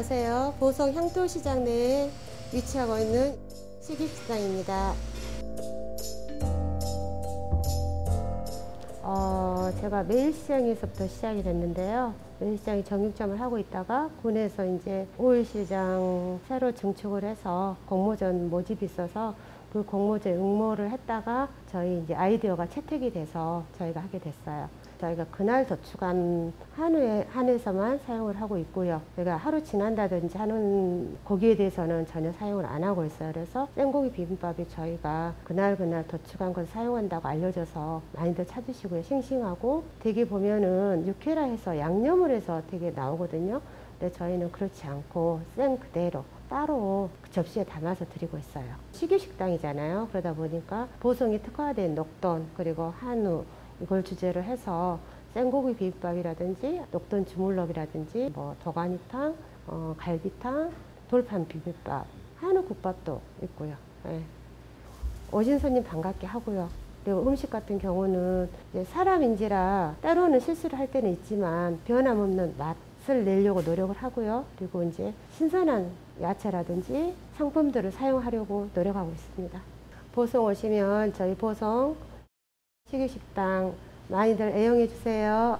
안녕하세요. 보성 향토시장 내에 위치하고 있는 식입시장입니다. 어, 제가 매일 시장에서부터 시작이 됐는데요. 매일시장이 정육점을 하고 있다가 군에서 이제 5일시장 새로 증축을 해서 공모전 모집이 있어서 그 공모전 응모를 했다가 저희 이제 아이디어가 채택이 돼서 저희가 하게 됐어요. 저희가 그날 도축한 한우에 한에서만 사용을 하고 있고요. 저희가 하루 지난다든지 하는 고기에 대해서는 전혀 사용을 안 하고 있어요. 그래서 생고기 비빔밥이 저희가 그날 그날 도축한 걸 사용한다고 알려져서 많이들 찾으시고요. 싱싱하고 되게 보면은 육회라 해서 양념을 해서 되게 나오거든요. 근데 저희는 그렇지 않고 생 그대로 따로 그 접시에 담아서 드리고 있어요. 식유식당이잖아요. 그러다 보니까 보성이 특화된 녹돈 그리고 한우 이걸 주제로 해서 생고기 비빔밥이라든지 녹돈 주물럭이라든지 뭐 도가니탕, 어, 갈비탕, 돌판 비빔밥, 한우 국밥도 있고요. 예. 오신 손님 반갑게 하고요. 그리고 음식 같은 경우는 사람인지라 때로는 실수를 할 때는 있지만 변함없는 맛을 내려고 노력을 하고요. 그리고 이제 신선한 야채라든지 상품들을 사용하려고 노력하고 있습니다. 보성 오시면 저희 보성 식유식당 많이들 애용해 주세요.